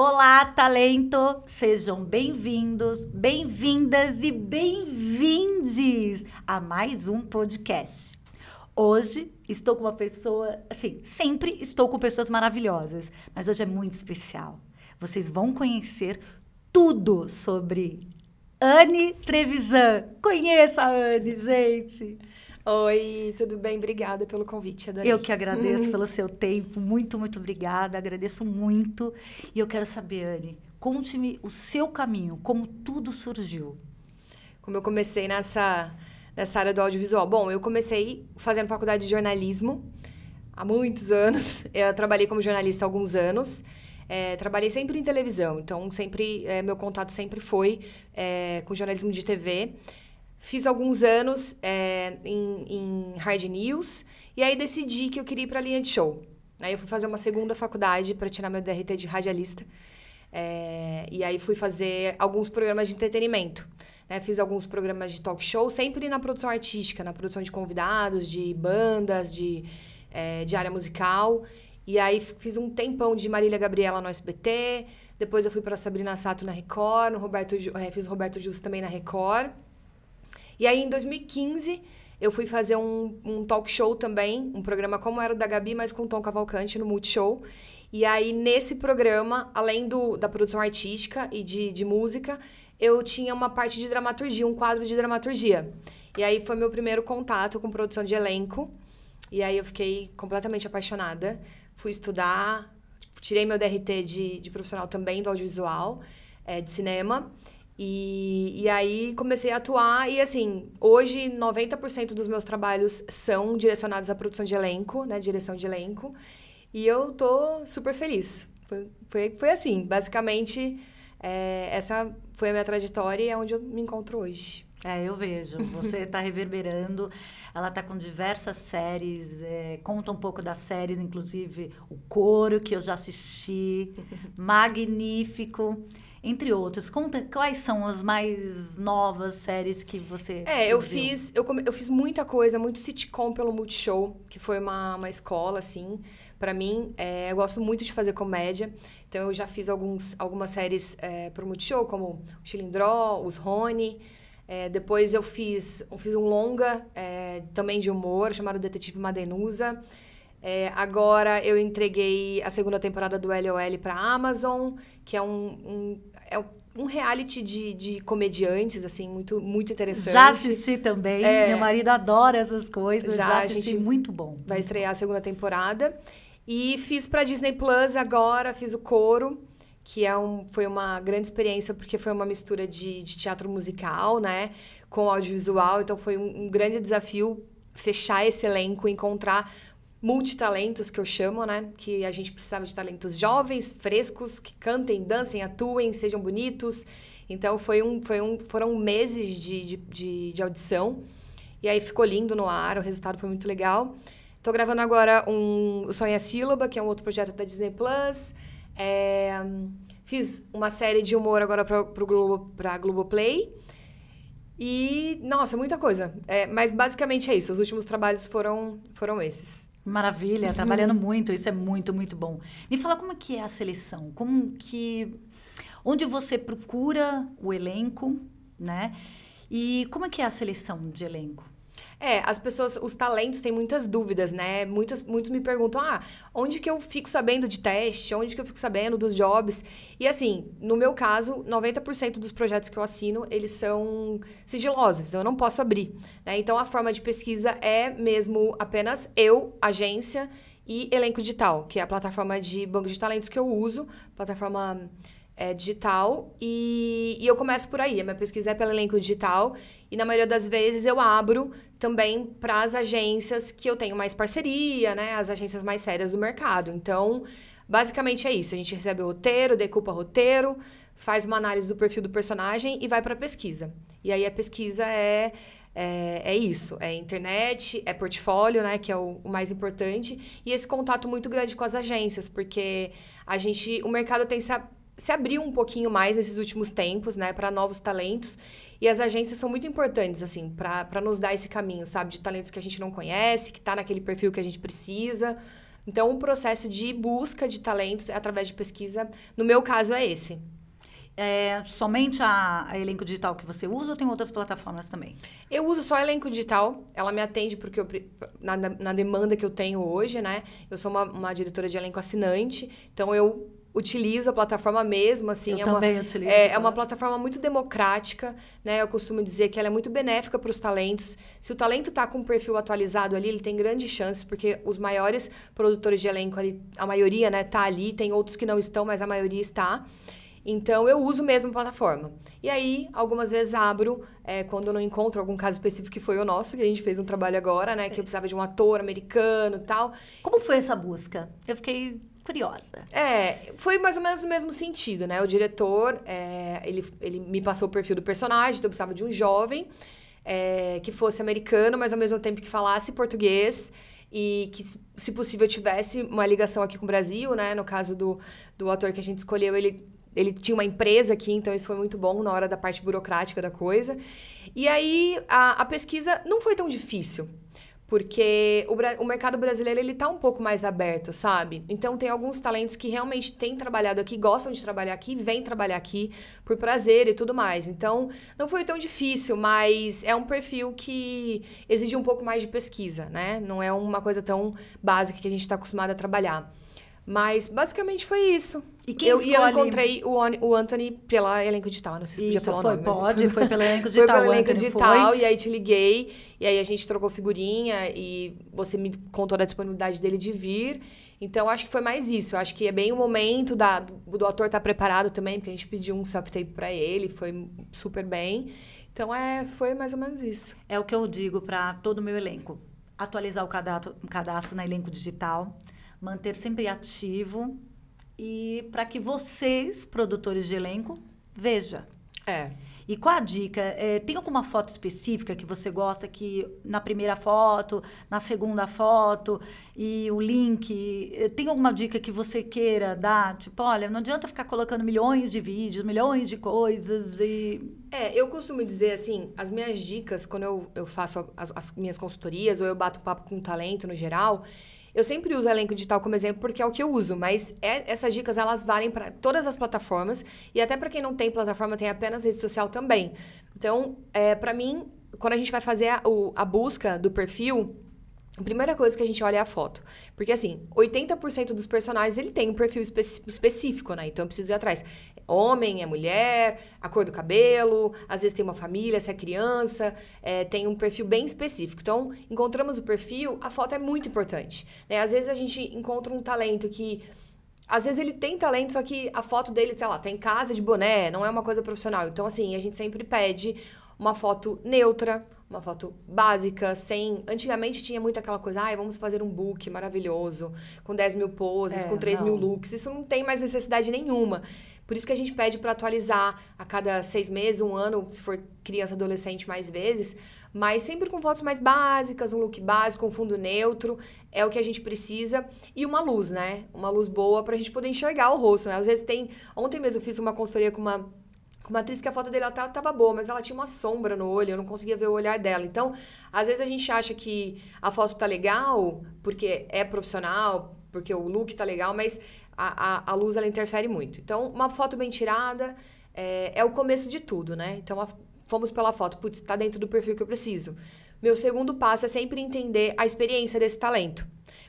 Olá, talento! Sejam bem-vindos, bem-vindas e bem-vindes a mais um podcast. Hoje estou com uma pessoa, assim, sempre estou com pessoas maravilhosas, mas hoje é muito especial. Vocês vão conhecer tudo sobre Anne Trevisan. Conheça a Anne, gente! Oi, tudo bem? Obrigada pelo convite, adorei. Eu que agradeço uhum. pelo seu tempo, muito, muito obrigada, agradeço muito. E eu quero saber, Anne, conte-me o seu caminho, como tudo surgiu. Como eu comecei nessa, nessa área do audiovisual? Bom, eu comecei fazendo faculdade de jornalismo há muitos anos. Eu trabalhei como jornalista há alguns anos. É, trabalhei sempre em televisão, então sempre é, meu contato sempre foi é, com jornalismo de TV. Fiz alguns anos é, em, em hard news e aí decidi que eu queria ir para a linha de show. Aí eu fui fazer uma segunda faculdade para tirar meu DRT de radialista. É, e aí fui fazer alguns programas de entretenimento. Né? Fiz alguns programas de talk show, sempre na produção artística, na produção de convidados, de bandas, de, é, de área musical. E aí fiz um tempão de Marília Gabriela no SBT. Depois eu fui para Sabrina Sato na Record. No Roberto, é, fiz Roberto Justo também na Record. E aí, em 2015, eu fui fazer um, um talk show também, um programa como era o da Gabi, mas com Tom Cavalcante no Multishow. E aí, nesse programa, além do, da produção artística e de, de música, eu tinha uma parte de dramaturgia, um quadro de dramaturgia. E aí foi meu primeiro contato com produção de elenco. E aí eu fiquei completamente apaixonada. Fui estudar, tirei meu DRT de, de profissional também do audiovisual, é, de cinema. E, e aí comecei a atuar e assim, hoje 90% dos meus trabalhos são direcionados à produção de elenco, né, direção de elenco. E eu tô super feliz. Foi, foi, foi assim, basicamente é, essa foi a minha trajetória e é onde eu me encontro hoje. É, eu vejo. Você está reverberando. Ela está com diversas séries. É, conta um pouco das séries, inclusive o Coro, que eu já assisti. Magnífico entre outros. Conta quais são as mais novas séries que você. É, eu fiz, eu, eu fiz muita coisa, muito sitcom pelo Multishow, que foi uma, uma escola, assim. para mim, é, eu gosto muito de fazer comédia. Então, eu já fiz alguns, algumas séries é, pro Multishow, como o Chilindró, os Rony. É, depois eu fiz, eu fiz um longa é, também de humor, chamado Detetive Madenusa. É, agora eu entreguei a segunda temporada do LOL para Amazon, que é um, um, é um reality de, de comediantes, assim, muito, muito interessante. Já assisti também. É, Meu marido adora essas coisas. Já, já assisti, muito bom. Vai estrear a segunda temporada. E fiz para Disney Plus agora, fiz o Coro, que é um, foi uma grande experiência, porque foi uma mistura de, de teatro musical, né? Com audiovisual. Então foi um, um grande desafio fechar esse elenco, encontrar multitalentos que eu chamo, né? Que a gente precisava de talentos jovens, frescos, que cantem, dancem, atuem, sejam bonitos. Então foi um, foi um, foram meses de, de, de, de audição. E aí ficou lindo no ar, o resultado foi muito legal. Tô gravando agora um O Sonho é Sílaba, que é um outro projeto da Disney Plus. É, fiz uma série de humor agora para Globo, pra Globoplay. E, nossa, muita coisa. É, mas basicamente é isso. Os últimos trabalhos foram, foram esses. Maravilha, trabalhando uhum. muito, isso é muito, muito bom. Me fala como que é a seleção, como que onde você procura o elenco, né? E como é que é a seleção de elenco? É, as pessoas, os talentos têm muitas dúvidas, né? Muitas, muitos me perguntam: ah, onde que eu fico sabendo de teste? Onde que eu fico sabendo dos jobs? E assim, no meu caso, 90% dos projetos que eu assino, eles são sigilosos, então eu não posso abrir. Né? Então a forma de pesquisa é mesmo apenas eu, agência e elenco digital, que é a plataforma de banco de talentos que eu uso, plataforma é, digital e, e, eu começo por aí. A minha pesquisa é pelo elenco digital e na maioria das vezes eu abro também para as agências que eu tenho mais parceria, né? As agências mais sérias do mercado. Então, basicamente é isso. A gente recebe o roteiro, decupa o roteiro, faz uma análise do perfil do personagem e vai para a pesquisa. E aí a pesquisa é é, é, isso, é internet, é portfólio, né, que é o, o, mais importante, e esse contato muito grande com as agências, porque a gente, o mercado tem se, se abriu um pouquinho mais nesses últimos tempos, né, para novos talentos. E as agências são muito importantes, assim, para nos dar esse caminho, sabe? De talentos que a gente não conhece, que tá naquele perfil que a gente precisa. Então, o processo de busca de talentos através de pesquisa, no meu caso, é esse. É somente a, a, elenco digital que você usa ou tem outras plataformas também? Eu uso só elenco digital. Ela me atende porque eu, na, na demanda que eu tenho hoje, né? Eu sou uma, uma diretora de elenco assinante, então eu utilizo a plataforma mesmo, assim. Eu é também uma, utilizo. É, é uma plataforma muito democrática, né? Eu costumo dizer que ela é muito benéfica para os talentos. Se o talento está com um perfil atualizado ali, ele tem grandes chances, porque os maiores produtores de elenco ali, a maioria, né, tá ali, tem outros que não estão, mas a maioria está. Então, eu uso mesmo a plataforma. E aí, algumas vezes abro, é, quando eu não encontro algum caso específico, que foi o nosso, que a gente fez um trabalho agora, né? Que eu precisava de um ator americano e tal. Como foi essa busca? Eu fiquei curiosa. É, foi mais ou menos no mesmo sentido, né? O diretor, é, ele, ele me passou o perfil do personagem, então eu precisava de um jovem é, que fosse americano, mas ao mesmo tempo que falasse português e que, se possível, tivesse uma ligação aqui com o Brasil, né? No caso do, do ator que a gente escolheu, ele ele tinha uma empresa aqui, então isso foi muito bom na hora da parte burocrática da coisa. E aí a, a pesquisa não foi tão difícil. Porque o, o mercado brasileiro ele tá um pouco mais aberto, sabe? Então tem alguns talentos que realmente têm trabalhado aqui, gostam de trabalhar aqui, vêm trabalhar aqui por prazer e tudo mais. Então não foi tão difícil, mas é um perfil que exige um pouco mais de pesquisa, né? Não é uma coisa tão básica que a gente está acostumado a trabalhar. Mas basicamente foi isso. E quem eu, escolhe... E eu encontrei o, o Anthony pela elenco digital. Não sei se Isso, podia falar foi, o nome. Mas... Pode, foi pelo elenco digital. foi pelo elenco digital, foi. e aí te liguei. E aí a gente trocou figurinha e você me contou da disponibilidade dele de vir. Então, acho que foi mais isso. Acho que é bem o momento da, do, do ator estar tá preparado também, porque a gente pediu um self-tape para ele, foi super bem. Então, é, foi mais ou menos isso. É o que eu digo para todo o meu elenco. Atualizar o cadastro, cadastro na elenco digital, manter sempre ativo e para que vocês, produtores de elenco, veja. É. E qual a dica? É, tem alguma foto específica que você gosta que na primeira foto, na segunda foto e o link? é, Tem alguma dica que você queira dar? Tipo, olha, não adianta ficar colocando milhões de vídeos, milhões de coisas e... É, eu costumo dizer assim, as minhas dicas, quando eu, eu faço as, as minhas consultorias ou eu bato papo com talento no geral, eu sempre uso elenco digital como exemplo porque é o que eu uso, mas é, essas dicas elas valem para todas as plataformas e até para quem não tem plataforma tem apenas rede social também. Então, é, para mim, quando a gente vai fazer a, o, a busca do perfil, a primeira coisa que a gente olha é a foto. Porque, assim, 80% dos personagens, ele tem um perfil espe específico, né? Então, eu preciso ir atrás. Homem, é mulher, a cor do cabelo, às vezes tem uma família, se é criança, é, tem um perfil bem específico. Então, encontramos o perfil, a foto é muito importante. Né? Às vezes a gente encontra um talento que... Às vezes ele tem talento, só que a foto dele, sei lá, tá em casa de boné, não é uma coisa profissional. Então, assim, a gente sempre pede uma foto neutra, uma foto básica, sem. Antigamente tinha muito aquela coisa, ai, ah, vamos fazer um book maravilhoso, com 10 mil poses, É, com 3 não. mil looks. Isso não tem mais necessidade nenhuma. Por isso que a gente pede para atualizar a cada seis meses, um ano, se for criança, adolescente, mais vezes. Mas sempre com fotos mais básicas, um look básico, um fundo neutro. É o que a gente precisa. E uma luz, né? Uma luz boa pra gente poder enxergar o rosto. né? Às vezes tem. Ontem mesmo eu fiz uma consultoria com uma uma atriz que a foto dela tava, boa, mas ela tinha uma sombra no olho, eu não conseguia ver o olhar dela. Então, às vezes a gente acha que a foto tá legal porque é profissional, porque o look tá legal, mas a, a, a luz ela interfere muito. Então, uma foto bem tirada é, é o começo de tudo, né? Então, a, fomos pela foto, putz, tá dentro do perfil que eu preciso. Meu segundo passo é sempre entender a experiência desse talento.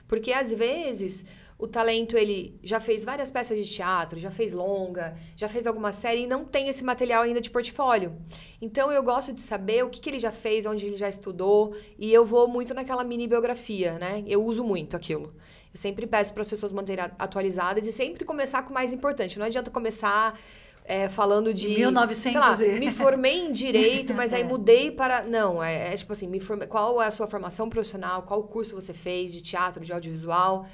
Porque às vezes o talento ele já fez várias peças de teatro, já fez longa, já fez alguma série e não tem esse material ainda de portfólio. Então eu gosto de saber o que, que ele já fez, onde ele já estudou e eu vou muito naquela mini biografia, né? Eu uso muito aquilo. Eu sempre peço para as pessoas manterem atualizadas e sempre começar com o mais importante. Não adianta começar é, falando de 1900 sei lá, me formei em direito, mas aí mudei para não, é, é tipo assim, me qual é a sua formação profissional, qual curso você fez de teatro, de audiovisual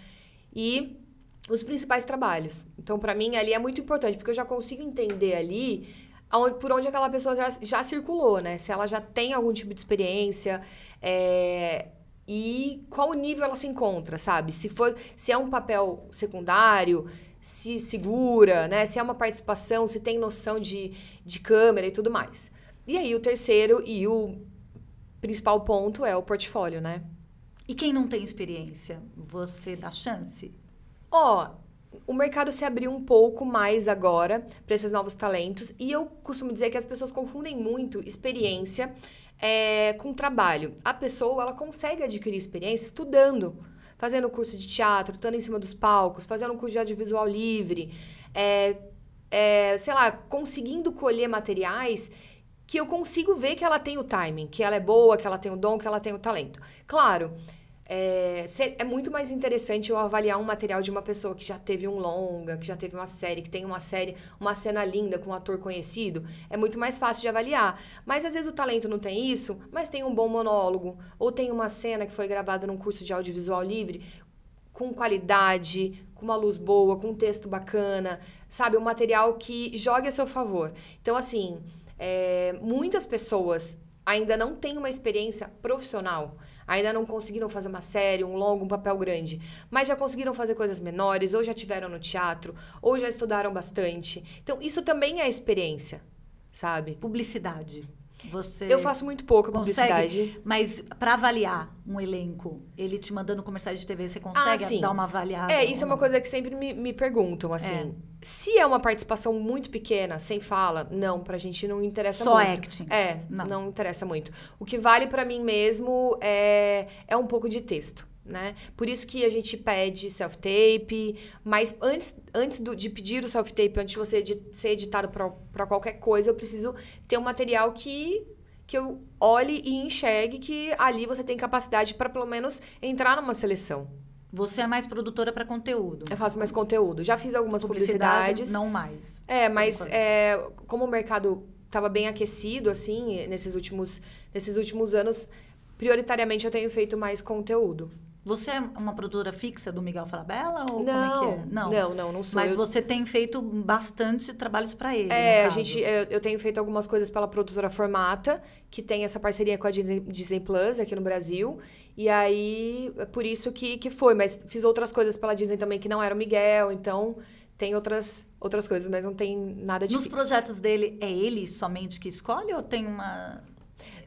e os principais trabalhos. Então, para mim, ali é muito importante, porque eu já consigo entender ali por onde aquela pessoa já, já circulou, né? Se ela já tem algum tipo de experiência, é, e qual nível ela se encontra, sabe? Se for, se é um papel secundário, se segura, né? Se é uma participação, se tem noção de, de câmera e tudo mais. E aí o terceiro e o principal ponto é o portfólio, né? E quem não tem experiência, você dá chance? Ó, o mercado se abriu um pouco mais agora para esses novos talentos e eu costumo dizer que as pessoas confundem muito experiência é, com trabalho. A pessoa ela consegue adquirir experiência estudando, fazendo curso de teatro, estando em cima dos palcos, fazendo um curso de audiovisual livre, é, é, sei lá, conseguindo colher materiais que eu consigo ver que ela tem o timing, que ela é boa, que ela tem o dom, que ela tem o talento. Claro, é, é, muito mais interessante eu avaliar um material de uma pessoa que já teve um longa, que já teve uma série, que tem uma série, uma cena linda com um ator conhecido. É muito mais fácil de avaliar. Mas às vezes o talento não tem isso, mas tem um bom monólogo, ou tem uma cena que foi gravada num curso de audiovisual livre, com qualidade, com uma luz boa, com um texto bacana, sabe? Um material que jogue a seu favor. Então, assim, é, muitas pessoas ainda não têm uma experiência profissional ainda não conseguiram fazer uma série, um longo, um papel grande, mas já conseguiram fazer coisas menores, ou já tiveram no teatro, ou já estudaram bastante. Então, isso também é experiência, sabe? Publicidade. Você eu faço muito pouco consegue, publicidade. Mas para avaliar um elenco, ele te mandando comerciais de TV, você consegue ah, dar uma avaliada? É, isso é uma coisa que sempre me, me perguntam, assim. É. Se é uma participação muito pequena, sem fala, não, pra gente não interessa Só muito. Só acting. É, não. não interessa muito. O que vale para mim mesmo é, é um pouco de texto. Né? Por isso que a gente pede self-tape, mas antes, antes do, de pedir o self-tape, antes de você edi ser editado para qualquer coisa, eu preciso ter um material que, que eu olhe e enxergue que ali você tem capacidade para pelo menos entrar numa seleção. Você é mais produtora para conteúdo. Eu faço mais conteúdo. Já fiz algumas Publicidade, publicidades. Não mais. É, mas é, como o mercado estava bem aquecido, assim, nesses últimos, nesses últimos anos, prioritariamente eu tenho feito mais conteúdo. Você é uma produtora fixa do Miguel Falabella? Ou não, como é que é? Não, não, não, não sou. Mas eu... você tem feito bastante trabalhos para ele. É, a gente, eu, eu, tenho feito algumas coisas pela produtora Formata, que tem essa parceria com a Disney, Plus aqui no Brasil. E aí, é por isso que, que foi. Mas fiz outras coisas pela Disney também que não era o Miguel, então tem outras, outras coisas, mas não tem nada de Nos fixo. projetos dele, é ele somente que escolhe ou tem uma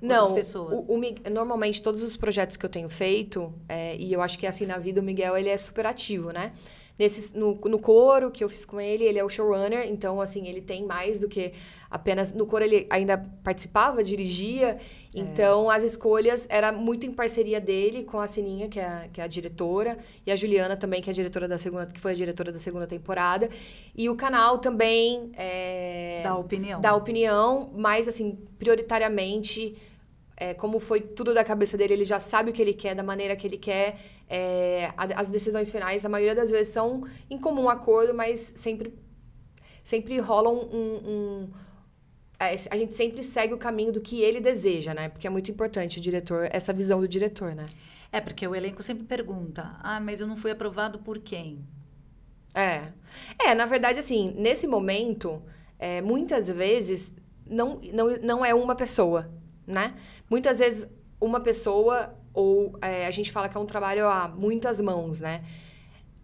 não, o, o, normalmente todos os projetos que eu tenho feito, é, e eu acho que é assim na vida, o Miguel ele é super ativo, né? Nesse, no, no coro que eu fiz com ele, ele é o showrunner, então, assim, ele tem mais do que apenas. No coro ele ainda participava, dirigia, é. então as escolhas era muito em parceria dele com a Sininha, que é a, que é a diretora, e a Juliana também, que é a diretora da segunda, que foi a diretora da segunda temporada. E o canal também. É, dá opinião. Dá opinião, mas, assim, prioritariamente é, como foi tudo da cabeça dele, ele já sabe o que ele quer, da maneira que ele quer. É, as decisões finais, na maioria das vezes, são em comum acordo, mas sempre, sempre rolam um, um é, a gente sempre segue o caminho do que ele deseja, né? Porque é muito importante o diretor, essa visão do diretor, né? É, porque o elenco sempre pergunta: ah, mas eu não fui aprovado por quem? É. É, na verdade, assim, nesse momento, é, muitas vezes não, não, não é uma pessoa né? Muitas vezes uma pessoa, ou é, a gente fala que é um trabalho a muitas mãos, né?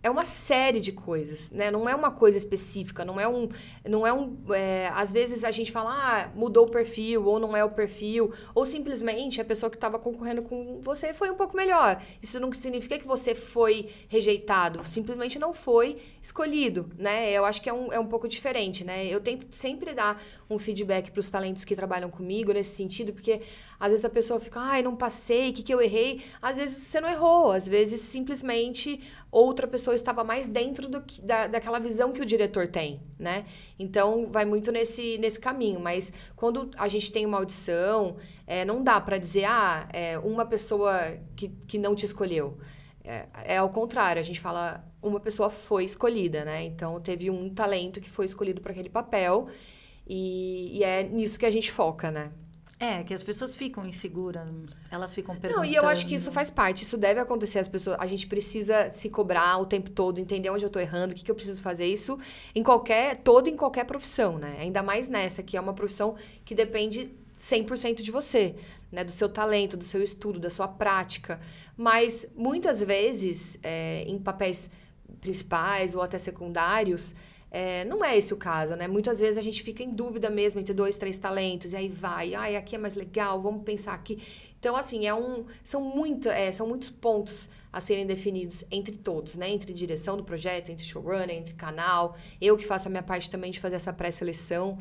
É uma série de coisas, né? Não é uma coisa específica, não é um, não é um, é, às vezes a gente fala, ah, mudou o perfil ou não é o perfil, ou simplesmente a pessoa que estava concorrendo com você foi um pouco melhor. Isso não significa que você foi rejeitado, simplesmente não foi escolhido, né? Eu acho que é um, é um pouco diferente, né? Eu tento sempre dar um feedback para os talentos que trabalham comigo nesse sentido, porque às vezes a pessoa fica, ai, não passei, o que, que eu errei? Às vezes você não errou, às vezes simplesmente outra pessoa estava mais dentro do que, da, daquela visão que o diretor tem, né? Então, vai muito nesse, nesse caminho. Mas quando a gente tem uma audição, é, não dá para dizer, ah, é uma pessoa que, que não te escolheu. É, é ao contrário, a gente fala, uma pessoa foi escolhida, né? Então, teve um talento que foi escolhido para aquele papel. E, e é nisso que a gente foca, né? É, que as pessoas ficam inseguras, elas ficam perguntando. Não, e eu acho que isso faz parte, isso deve acontecer. As pessoas, a gente precisa se cobrar o tempo todo, entender onde eu tô errando, o que, que eu preciso fazer. Isso em qualquer, todo em qualquer profissão, né? Ainda mais nessa, que é uma profissão que depende 100% de você, né? Do seu talento, do seu estudo, da sua prática. Mas, muitas vezes, é, em papéis principais ou até secundários, é, não é esse o caso, né? Muitas vezes a gente fica em dúvida mesmo entre dois, três talentos, e aí vai, ai, aqui é mais legal, vamos pensar aqui. Então, assim, é um, são, muita, é, são muitos pontos a serem definidos entre todos, né? Entre direção do projeto, entre showrunner, entre canal. Eu que faço a minha parte também de fazer essa pré-seleção.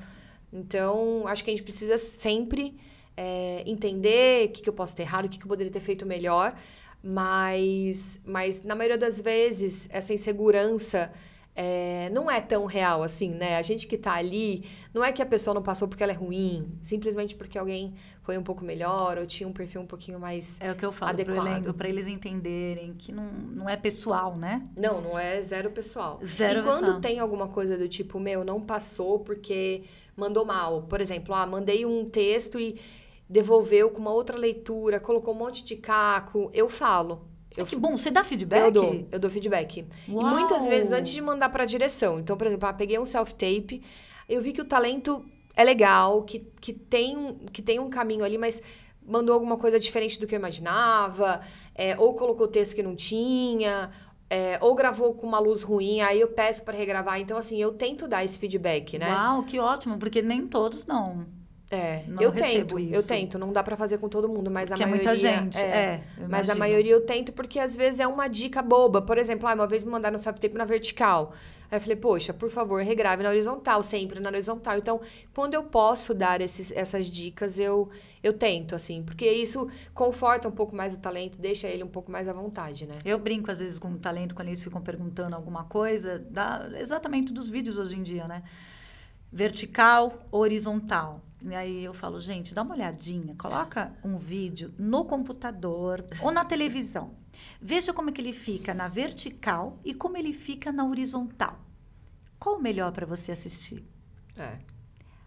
Então, acho que a gente precisa sempre é, entender o que, que eu posso ter errado, o que, que eu poderia ter feito melhor. Mas, mas, na maioria das vezes, essa insegurança é, não é tão real assim, né? A gente que tá ali, não é que a pessoa não passou porque ela é ruim, simplesmente porque alguém foi um pouco melhor ou tinha um perfil um pouquinho mais É o que eu falo adequado. pra eles entenderem que não, não é pessoal, né? Não, não é zero pessoal. Zero e quando tem alguma coisa do tipo, meu, não passou porque mandou mal. Por exemplo, ah, mandei um texto e devolveu com uma outra leitura, colocou um monte de caco, eu falo eu, que bom, você dá feedback? Eu dou, eu dou feedback. Uau. E muitas vezes antes de mandar para a direção. Então, por exemplo, ah, peguei um self-tape, eu vi que o talento é legal, que, que, tem, que tem um caminho ali, mas mandou alguma coisa diferente do que eu imaginava, é, ou colocou texto que não tinha, é, ou gravou com uma luz ruim, aí eu peço para regravar. Então, assim, eu tento dar esse feedback, né? Uau, que ótimo, porque nem todos não. É, não eu tento, isso. eu tento. Não dá para fazer com todo mundo, mas porque a maioria. É muita gente, é. é mas a maioria eu tento porque às vezes é uma dica boba. Por exemplo, ah, uma vez me mandaram soft tape na vertical. Aí eu falei, poxa, por favor, regrave na horizontal, sempre na horizontal. Então, quando eu posso dar esses, essas dicas, eu, eu tento, assim, porque isso conforta um pouco mais o talento, deixa ele um pouco mais à vontade, né? Eu brinco às vezes com o talento quando eles ficam perguntando alguma coisa, da, exatamente dos vídeos hoje em dia, né? Vertical, horizontal e aí eu falo, gente, dá uma olhadinha, coloca um vídeo no computador ou na televisão. Veja como é que ele fica na vertical e como ele fica na horizontal. Qual o melhor para você assistir? É.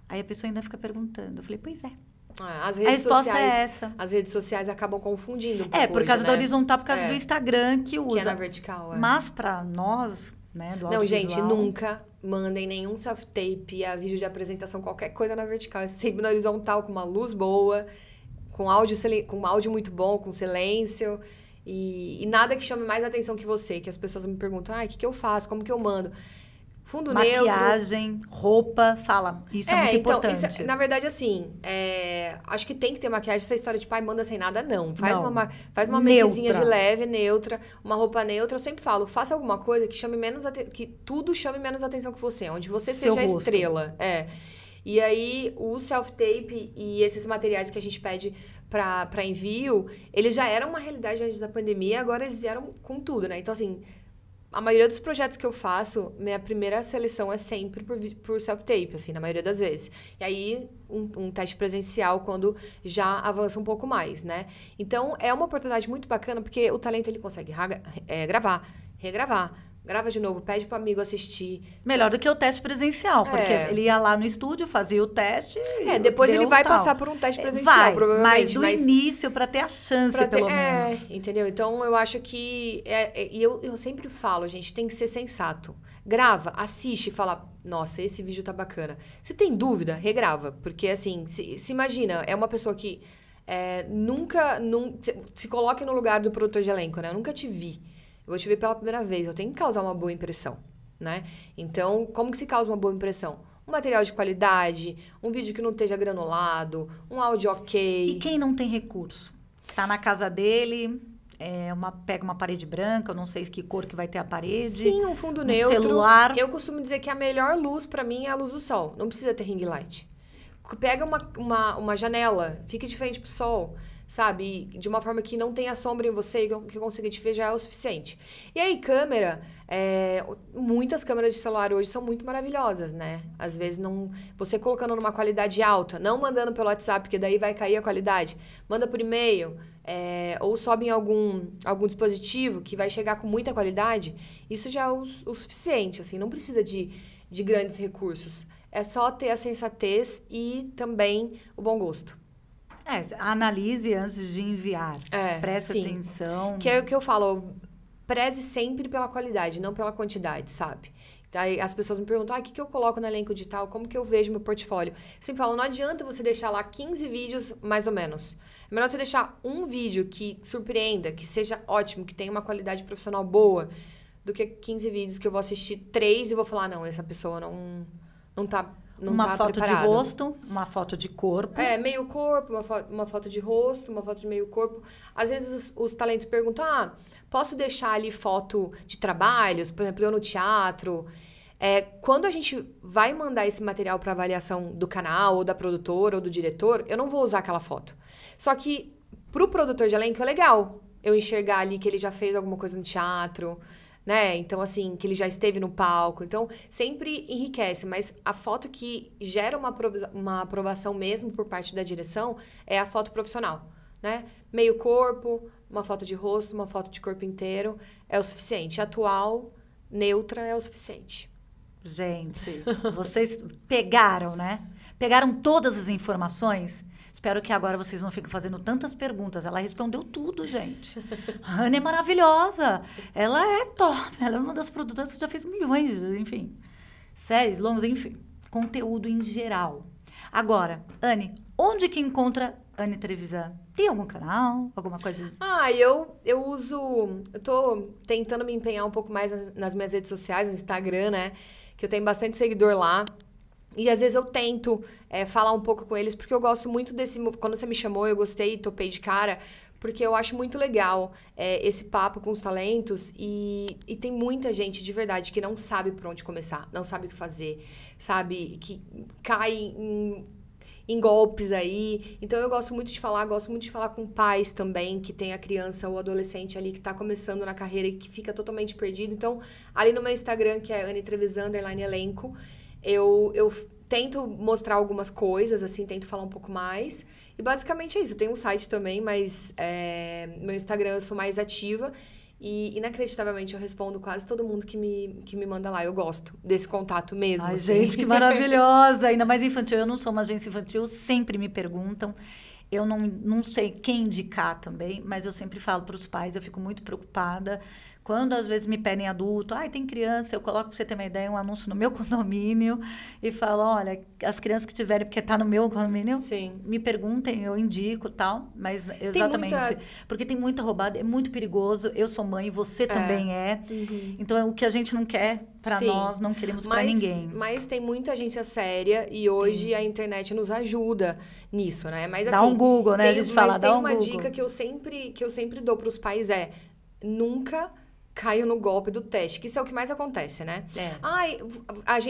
Aí a pessoa ainda fica perguntando. Eu falei, pois é. é as redes a resposta sociais, é essa. As redes sociais acabam confundindo um É, por hoje, causa né? da horizontal, por causa é. do Instagram que usa. Que é na vertical, é. Mas para nós, né, Não, gente, nunca mandem nenhum self-tape, a vídeo de apresentação, qualquer coisa na vertical. É sempre na horizontal, com uma luz boa, com áudio, com áudio muito bom, com silêncio. E, e nada que chame mais atenção que você, que as pessoas me perguntam, ah, o que, que eu faço? Como que eu mando? Fundo Maquiagem, neutro. Maquiagem, roupa, fala. Isso é, é muito então, importante. Isso, na verdade, assim, é, acho que tem que ter maquiagem. Essa história de pai manda sem nada, não. Faz não. uma, faz uma makezinha de leve, neutra, uma roupa neutra. Eu sempre falo, faça alguma coisa que chame menos que tudo chame menos atenção que você, onde você Seu seja rosto. a estrela. É. E aí, o self-tape e esses materiais que a gente pede para envio, eles já eram uma realidade antes da pandemia, agora eles vieram com tudo, né? Então, assim, a maioria dos projetos que eu faço, minha primeira seleção é sempre por, por self-tape, assim, na maioria das vezes. E aí, um, um, teste presencial quando já avança um pouco mais, né? Então, é uma oportunidade muito bacana, porque o talento, ele consegue é, gravar, regravar, grava de novo, pede pro amigo assistir. Melhor do que o teste presencial, porque é. ele ia lá no estúdio, fazia o teste. É, depois ele vai tal. passar por um teste presencial, vai, provavelmente. Mas do mas... início, para ter a chance, ter, pelo é, menos. Entendeu? Então eu acho que. É, é, e eu, eu sempre falo, gente, tem que ser sensato. Grava, assiste e fala. Nossa, esse vídeo tá bacana. Se tem dúvida, regrava. Porque, assim, se, se imagina, é uma pessoa que é, nunca. Num, se, se coloque no lugar do produtor de elenco, né? Eu nunca te vi. Eu vou te ver pela primeira vez, eu tenho que causar uma boa impressão, né? Então, como que se causa uma boa impressão? Um material de qualidade, um vídeo que não esteja granulado, um áudio ok. E quem não tem recurso? Tá na casa dele, é uma, pega uma parede branca, eu não sei que cor que vai ter a parede. Sim, um fundo um neutro. celular. Eu costumo dizer que a melhor luz para mim é a luz do sol. Não precisa ter ring light. Pega uma, uma, uma janela, fique de frente pro sol sabe? De uma forma que não tenha sombra em você e que consiga te ver já é o suficiente. E aí, câmera, é, muitas câmeras de celular hoje são muito maravilhosas, né? Às vezes não. Você colocando numa qualidade alta, não mandando pelo WhatsApp, porque daí vai cair a qualidade. Manda por e-mail. É, ou sobe em algum, algum dispositivo que vai chegar com muita qualidade, isso já é o, o suficiente, assim, não precisa de, de grandes recursos. É só ter a sensatez e também o bom gosto. É, analise antes de enviar. É, Preste sim. atenção. Que é o que eu falo, preze sempre pela qualidade, não pela quantidade, sabe? As pessoas me perguntam, ah, o que, que eu coloco no elenco digital? Como que eu vejo meu portfólio? Eu sempre falo, não adianta você deixar lá 15 vídeos, mais ou menos. É melhor você deixar um vídeo que surpreenda, que seja ótimo, que tenha uma qualidade profissional boa, do que 15 vídeos que eu vou assistir três e vou falar, não, essa pessoa não, não tá. Não uma tá foto preparada. de rosto, uma foto de corpo. É, meio corpo, uma, fo uma foto de rosto, uma foto de meio corpo. Às vezes os, os, talentos perguntam: ah, posso deixar ali foto de trabalhos, por exemplo, eu no teatro. É, quando a gente vai mandar esse material para avaliação do canal, ou da produtora, ou do diretor, eu não vou usar aquela foto. Só que pro produtor de elenco é legal eu enxergar ali que ele já fez alguma coisa no teatro né? Então, assim, que ele já esteve no palco. Então, sempre enriquece, mas a foto que gera uma, uma aprovação mesmo por parte da direção é a foto profissional, né? Meio corpo, uma foto de rosto, uma foto de corpo inteiro é o suficiente. Atual, neutra é o suficiente. Gente, vocês pegaram, né? Pegaram todas as informações Espero que agora vocês não fiquem fazendo tantas perguntas. Ela respondeu tudo, gente. A Ana é maravilhosa. Ela é top. Ela é uma das produtoras que já fez milhões, enfim. Séries, longas, enfim. Conteúdo em geral. Agora, Anne, onde que encontra Anne Trevisan? Tem algum canal? Alguma coisa? Ah, eu, eu uso. Eu tô tentando me empenhar um pouco mais nas, nas minhas redes sociais, no Instagram, né? Que eu tenho bastante seguidor lá. E às vezes eu tento é, falar um pouco com eles, porque eu gosto muito desse. Quando você me chamou, eu gostei, topei de cara, porque eu acho muito legal é, esse papo com os talentos. E, e tem muita gente de verdade que não sabe por onde começar, não sabe o que fazer, sabe? Que cai em, em golpes aí. Então eu gosto muito de falar, gosto muito de falar com pais também, que tem a criança ou adolescente ali que está começando na carreira e que fica totalmente perdido. Então, ali no meu Instagram, que é Anne Trevisan, elenco eu, eu tento mostrar algumas coisas, assim, tento falar um pouco mais. E basicamente é isso. Eu tenho um site também, mas é, meu Instagram eu sou mais ativa. E, inacreditavelmente, eu respondo quase todo mundo que me, que me manda lá. Eu gosto desse contato mesmo. Ai, assim. gente, que maravilhosa! Ainda mais infantil. Eu não sou uma agência infantil, sempre me perguntam. Eu não, não sei quem indicar também, mas eu sempre falo para os pais, eu fico muito preocupada quando às vezes me pedem adulto, ai, ah, tem criança, eu coloco para você ter uma ideia, um anúncio no meu condomínio e falo, olha, as crianças que tiverem, porque está no meu condomínio, Sim. me perguntem, eu indico tal, mas exatamente. Tem muita... Porque tem muita roubada, é muito perigoso. Eu sou mãe, você é. também é. Uhum. Então, é o que a gente não quer para nós, não queremos para ninguém. Mas tem muita agência séria e hoje Sim. a internet nos ajuda nisso, né? Mas dá assim, um Google, né? Tem, a gente fala, dá um Google. Mas tem uma dica que eu sempre que eu sempre dou para os pais é nunca caiu no golpe do teste, que isso é o que mais acontece, né? É. Ai,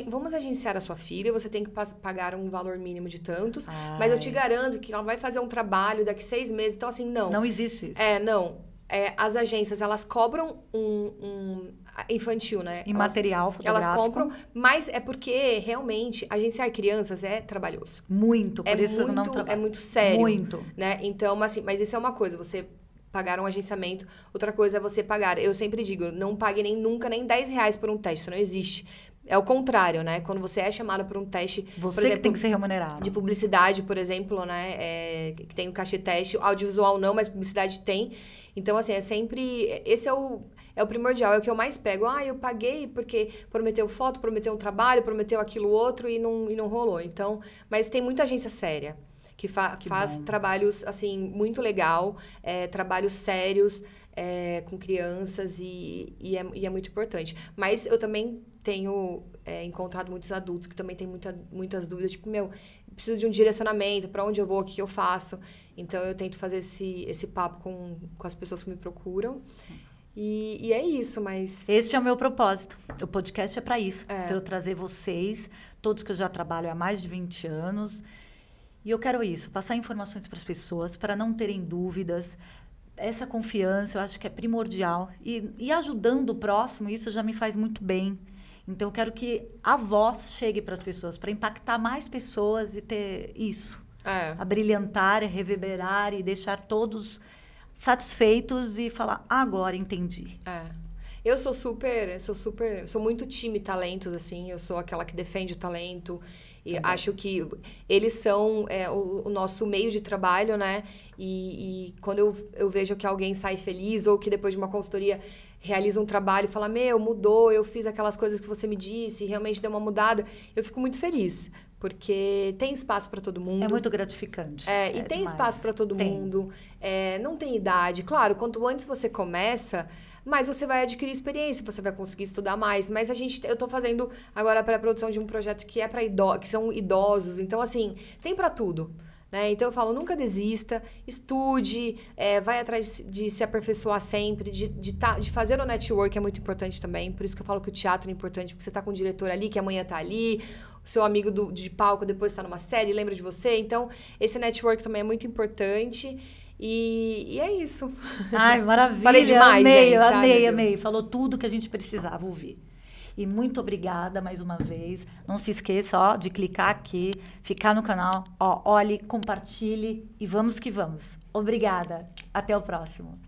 vamos agenciar a sua filha, você tem que pagar um valor mínimo de tantos, Ai. mas eu te garanto que ela vai fazer um trabalho daqui seis meses, então assim, não. Não existe isso. É, não. É, as agências, elas cobram um, um infantil, né? Em material fotográfico. Elas compram, mas é porque realmente agenciar crianças é trabalhoso. Muito, por é isso muito, não trabalho. É muito sério. Muito. Né? Então, assim, mas isso é uma coisa, você pagar um agenciamento. Outra coisa é você pagar. Eu sempre digo, não pague nem nunca nem 10 reais por um teste, isso não existe. É o contrário, né? Quando você é chamado por um teste, você exemplo, tem que ser remunerado. De publicidade, por exemplo, né? É, que tem o cachê teste, audiovisual não, mas publicidade tem. Então, assim, é sempre. Esse é o, é o primordial, é o que eu mais pego. Ah, eu paguei porque prometeu foto, prometeu um trabalho, prometeu aquilo outro e não, e não rolou. Então, mas tem muita agência séria que, fa que faz bom. trabalhos, assim, muito legal, é, trabalhos sérios é, com crianças e, e, é, e é muito importante. Mas eu também tenho é, encontrado muitos adultos que também têm muita, muitas dúvidas, tipo, meu, preciso de um direcionamento, para onde eu vou, o que eu faço. Então, eu tento fazer esse, esse papo com, com as pessoas que me procuram. E, e, é isso, mas. Este é o meu propósito. O podcast é para isso. É. Para eu trazer vocês, todos que eu já trabalho há mais de 20 anos, e eu quero isso, passar informações para as pessoas, para não terem dúvidas. Essa confiança eu acho que é primordial. E, e ajudando o próximo, isso já me faz muito bem. Então, eu quero que a voz chegue para as pessoas, para impactar mais pessoas e ter isso. É. A brilhantar, a reverberar e deixar todos satisfeitos e falar, agora entendi. É. Eu sou super, sou super, sou muito time talentos, assim. Eu sou aquela que defende o talento. E tá acho que eles são é, o, o, nosso meio de trabalho, né? E, e, quando eu, eu vejo que alguém sai feliz ou que depois de uma consultoria realiza um trabalho e fala: Meu, mudou, eu fiz aquelas coisas que você me disse, realmente deu uma mudada, eu fico muito feliz. Porque tem espaço para todo mundo. É muito gratificante. É, e é tem demais. espaço para todo Tem. mundo. É, não tem idade. Claro, quanto antes você começa, mais você vai adquirir experiência, você vai conseguir estudar mais. Mas a gente, eu tô fazendo agora a pré-produção de um projeto que é para idosos, que são idosos. Então, assim, tem para tudo. Né? Então eu falo, nunca desista, estude, é, vai atrás de se aperfeiçoar sempre, de, de, tá, de fazer o network é muito importante também. Por isso que eu falo que o teatro é importante, porque você tá com o diretor ali, que amanhã tá ali, o seu amigo do, de palco depois tá numa série, lembra de você. Então, esse network também é muito importante. E, e é isso. Ai, maravilha. Falei demais, amei, gente. Ai, amei, Deus. amei. Falou tudo que a gente precisava ouvir. E muito obrigada mais uma vez. Não se esqueça, ó, de clicar aqui, ficar no canal, ó, olhe, compartilhe e vamos que vamos. Obrigada. Até o próximo.